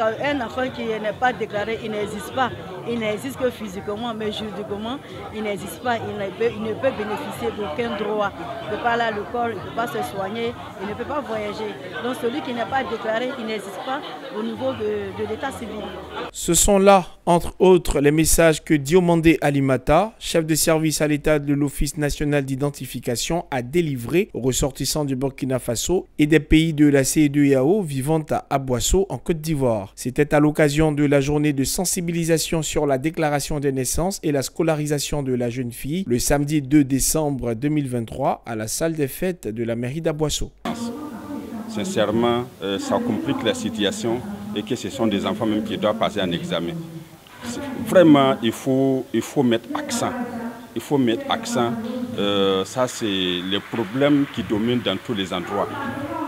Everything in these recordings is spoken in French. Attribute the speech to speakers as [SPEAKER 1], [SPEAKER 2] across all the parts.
[SPEAKER 1] Un enfant qui n'est pas déclaré, il n'existe pas. Il n'existe que physiquement, mais juridiquement, il n'existe pas. Il ne, peut, bénéficier d'aucun droit. Il ne peut pas aller à l'école, il ne peut pas se soigner, il ne peut pas voyager. Donc celui qui n'est pas déclaré, il n'existe pas au niveau de, l'état civil.
[SPEAKER 2] Ce sont là, entre autres, les messages que Diomandé Alimata, chef de service à l'État de l'Office national d'identification, a délivré aux ressortissants du Burkina Faso et des pays de la CEDEAO vivant à Aboisseau en Côte d'Ivoire. C'était à l'occasion de la journée de sensibilisation sur la déclaration des naissances et la scolarisation de la jeune fille le samedi 2 décembre 2023 à la salle des fêtes de la mairie d'Aboisseau.
[SPEAKER 3] Sincèrement, euh, ça complique la situation et que ce sont des enfants même qui doivent passer un examen. Vraiment, il faut, il faut mettre accent. Il faut mettre accent. Euh, ça, c'est les problèmes qui dominent dans tous les endroits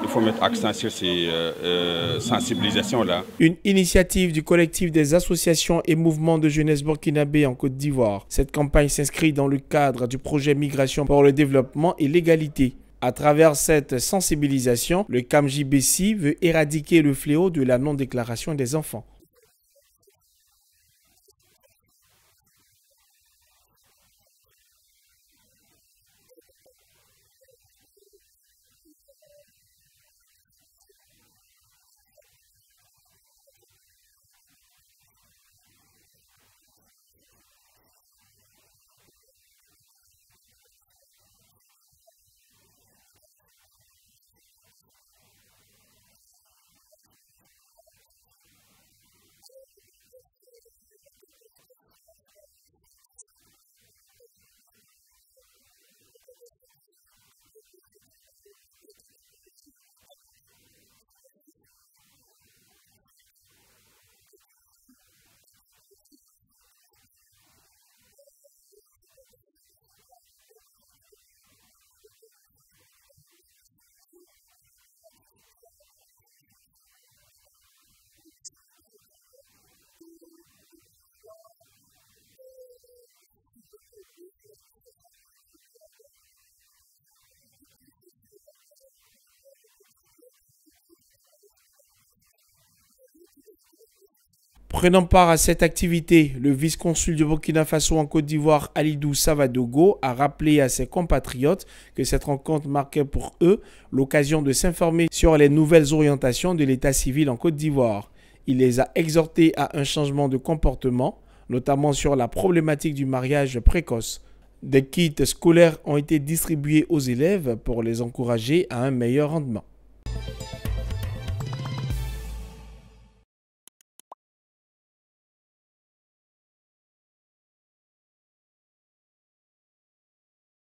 [SPEAKER 3] il faut mettre accent sur ces euh, euh, sensibilisations-là.
[SPEAKER 2] Une initiative du collectif des associations et mouvements de jeunesse burkinabé en Côte d'Ivoire. Cette campagne s'inscrit dans le cadre du projet Migration pour le développement et l'égalité. À travers cette sensibilisation, le CAMJBC veut éradiquer le fléau de la non-déclaration des enfants. Prenant part à cette activité, le vice-consul du Burkina Faso en Côte d'Ivoire, Alidou Savadogo, a rappelé à ses compatriotes que cette rencontre marquait pour eux l'occasion de s'informer sur les nouvelles orientations de l'état civil en Côte d'Ivoire. Il les a exhortés à un changement de comportement, notamment sur la problématique du mariage précoce. Des kits scolaires ont été distribués aux élèves pour les encourager à un meilleur rendement.